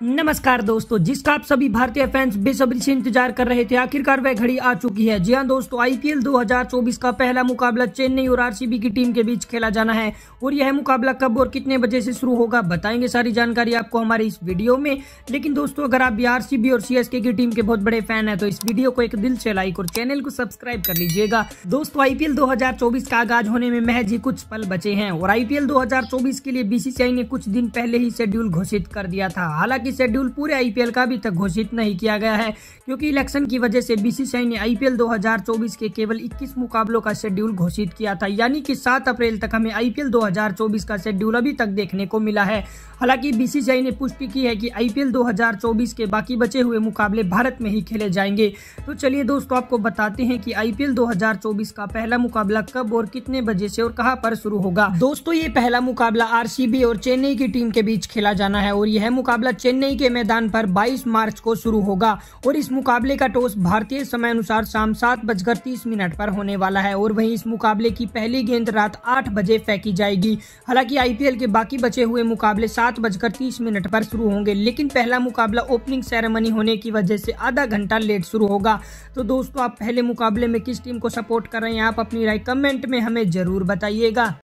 नमस्कार दोस्तों, जिसका आप सभी भारतीय फैंस बेसब्री से इंतज़ार कर रहे थे, आखिरकार वह घड़ी आ चुकी है। जी हाँ दोस्तों आईपीएल 2024 का पहला मुकाबला चेन्नई और आरसीबी की टीम के बीच खेला जाना है। और यह मुकाबला कब और कितने बजे से शुरू होगा, बताएँगे सारी जानकारी आपको हमारे इस वीडियो में। लेकिन दोस्तों, अगर आप भी आरसीबी और सीएसके की टीम के बहुत बड़े फ़ैन है तो इस वीडियो को एक दिल से लाइक और चैनल को सब्सक्राइब कर लीजिएगा। दोस्तों आईपीएल दो हज़ार चौबीस का आगाज़ होने में महज ही कुछ पल बचे हैं और आईपीएल दो हज़ार चौबीस के लिए बीसीसीआई ने कुछ दिन पहले ही शेड्यूल घोषित कर दिया था। हालाँकि शेड्यूल पूरे आईपीएल का अभी तक घोषित नहीं किया गया है, क्योंकि इलेक्शन की वजह से बीसीसीआई ने आईपीएल 2024 के केवल 21 मुकाबलों का शेड्यूल घोषित किया था। यानी कि 7 अप्रैल तक हमें आईपीएल 2024 का शेड्यूल अभी तक देखने को मिला है। हालाँकि बीसीसीआई ने पुष्टि की है कि आईपीएल 2024 के बाकी बचे हुए मुकाबले भारत में ही खेले जाएँगे। तो चलिए दोस्तों, आपको बताते हैं कि आईपीएल 2024 का पहला मुकाबला कब और कितने बजे से और कहाँ पर शुरू होगा। दोस्तों, ये पहला मुकाबला आरसीबी और चेन्नई की टीम के बीच खेला जाना है और यह मुकाबला चेन्नई के मैदान पर 22 मार्च को शुरू होगा और इस मुकाबले का टॉस भारतीय समय अनुसार शाम सात बजकर तीस मिनट पर होने वाला है और वहीं इस मुकाबले की पहली गेंद रात आठ बजे फेंकी जाएगी। हालाँकि आईपीएल के बाकी बचे हुए मुकाबले सात बजकर तीस मिनट पर शुरू होंगे, लेकिन पहला मुकाबला ओपनिंग सेरेमनी होने की वजह से आधा घंटा लेट शुरू होगा। तो दोस्तों, आप पहले मुकाबले में किस टीम को सपोर्ट कर रहे हैं, आप अपनी राय कमेंट में हमें ज़रूर बताइएगा।